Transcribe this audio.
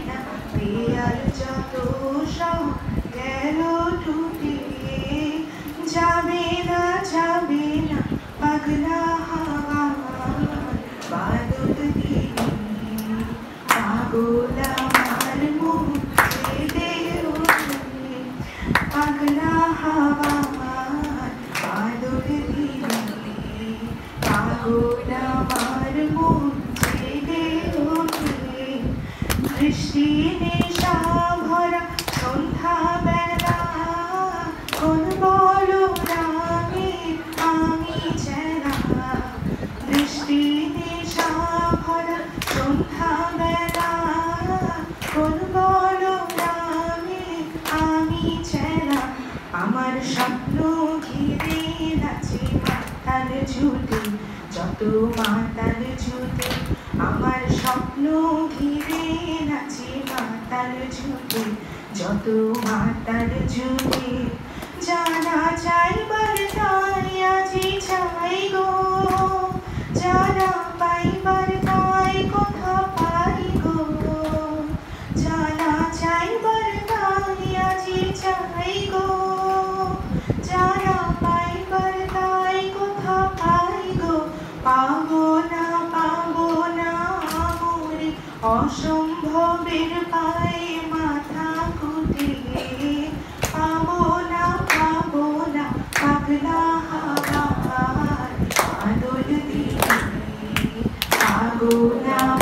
না পিয়ার যত সব গেল টুটিয়ে যাবে না যাবে না, পাগলা হাওয়া বাদল দিয়ে পাগল আমার মুখ পাগলা হাওয়া বাদল দিয়ে পাগল আমার বৃষ্টি নেশা ভরা সন্ধ্যা বেলা কোন বড় রাগে আমি চেনা। বৃষ্টি নেশা ভরা সন্ধ্যা বেলা কোন রাগে আমি চেনা। আমার স্বপ্ন ঘিরে নাচে মাতাল ঝুটে যত মাতাল ঝুঁতে আমার স্বপ্ন ঘিরে নাচে মাতাল ঝুঁতে যত মাতাল ঝুঁতে জানা চাইবার অসম্ভবের পায়ে মাথা কুটিয়ে পাবো না পাবো না পাগলা হাওয়ার আদর দিয়ে আমার